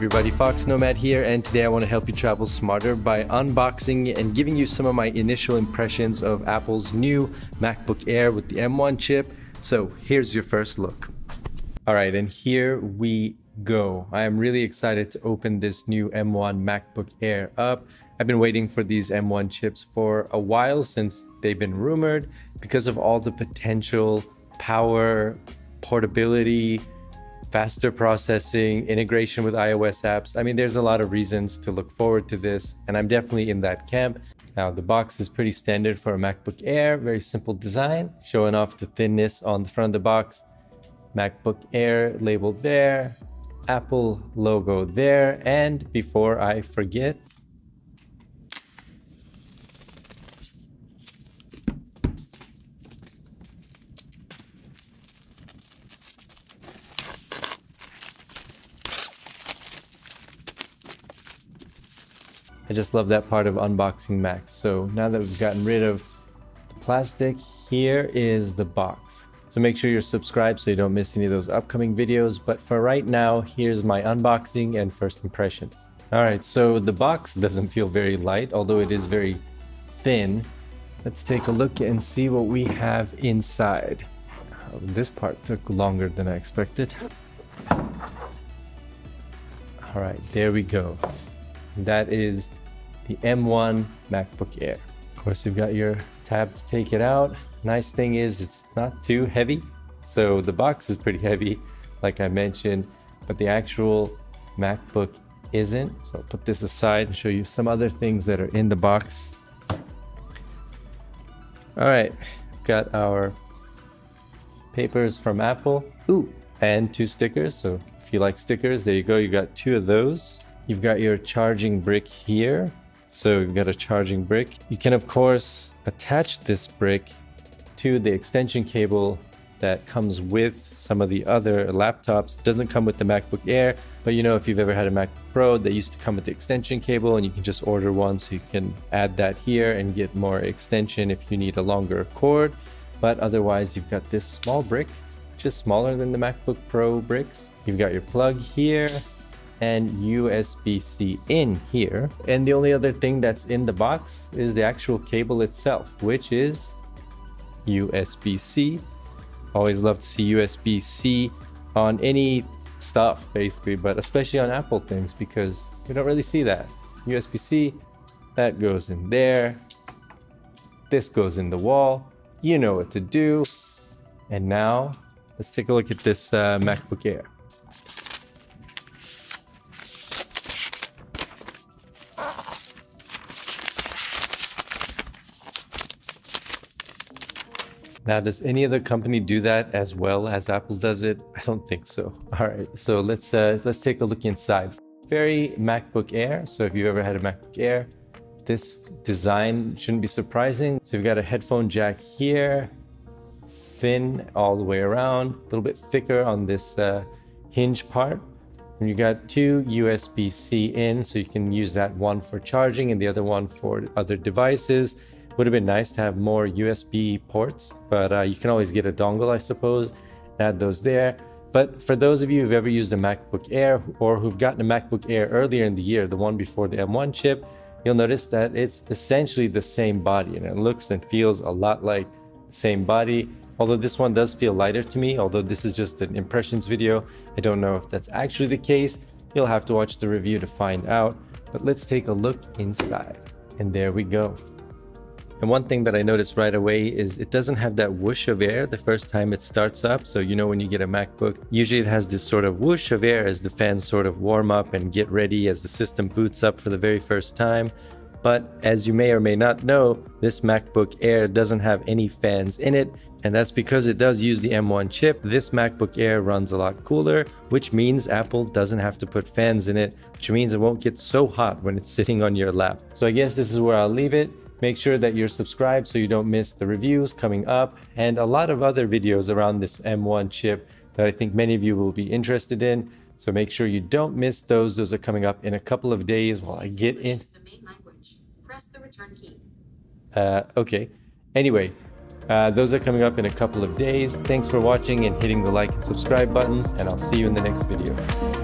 Everybody, Fox Nomad here, and today I want to help you travel smarter by unboxing and giving you some of my initial impressions of Apple's new MacBook Air with the M1 chip. So here's your first look. All right, and here we go. I am really excited to open this new M1 MacBook Air up. I've been waiting for these M1 chips for a while since they've been rumored because of all the potential power, portability, faster processing, integration with iOS apps. I mean, there's a lot of reasons to look forward to this, and I'm definitely in that camp. Now, the box is pretty standard for a MacBook Air, very simple design, showing off the thinness on the front of the box. MacBook Air labeled there, Apple logo there, and before I forget, I just love that part of unboxing Macs. So now that we've gotten rid of the plastic, here is the box. So make sure you're subscribed so you don't miss any of those upcoming videos. But for right now, here's my unboxing and first impressions. All right, so the box doesn't feel very light, although it is very thin. Let's take a look and see what we have inside. This part took longer than I expected. All right, there we go. That is the M1 MacBook Air. Of course, you've got your tab to take it out. Nice thing is it's not too heavy. So the box is pretty heavy, like I mentioned, but the actual MacBook isn't. So I'll put this aside and show you some other things that are in the box. All right, got our papers from Apple. Ooh, and two stickers. So if you like stickers, there you go. You got two of those. You've got your charging brick here so you've got a charging brick. You can of course attach this brick to the extension cable that comes with some of the other laptops. Doesn't come with the MacBook Air, but you know if you've ever had a MacBook Pro, they used to come with the extension cable and you can just order one so you can add that here and get more extension if you need a longer cord. But otherwise you've got this small brick, which is smaller than the MacBook Pro bricks. You've got your plug here, and USB-C in here. And the only other thing that's in the box is the actual cable itself, which is USB-C. Always love to see USB-C on any stuff basically, but especially on Apple things because you don't really see that. USB-C, that goes in there. This goes in the wall. You know what to do. And now let's take a look at this uh, MacBook Air. Now, does any other company do that as well as Apple does it? I don't think so. All right, so let's uh, let's take a look inside. Very MacBook Air. So if you've ever had a MacBook Air, this design shouldn't be surprising. So you've got a headphone jack here, thin all the way around, a little bit thicker on this uh, hinge part. And you got two USB-C in, so you can use that one for charging and the other one for other devices. Would have been nice to have more USB ports, but uh, you can always get a dongle, I suppose, add those there. But for those of you who've ever used a MacBook Air or who've gotten a MacBook Air earlier in the year, the one before the M1 chip, you'll notice that it's essentially the same body and it looks and feels a lot like the same body. Although this one does feel lighter to me, although this is just an impressions video, I don't know if that's actually the case. You'll have to watch the review to find out. But let's take a look inside. And there we go. And one thing that I noticed right away is it doesn't have that whoosh of air the first time it starts up. So, you know, when you get a MacBook, usually it has this sort of whoosh of air as the fans sort of warm up and get ready as the system boots up for the very first time. But as you may or may not know, this MacBook Air doesn't have any fans in it. And that's because it does use the M1 chip. This MacBook Air runs a lot cooler, which means Apple doesn't have to put fans in it, which means it won't get so hot when it's sitting on your lap. So I guess this is where I'll leave it. Make sure that you're subscribed so you don't miss the reviews coming up and a lot of other videos around this M1 chip that I think many of you will be interested in. So make sure you don't miss those. Those are coming up in a couple of days while I get in. Press the return key. Uh, okay. Anyway, uh, those are coming up in a couple of days. Thanks for watching and hitting the like and subscribe buttons, and I'll see you in the next video.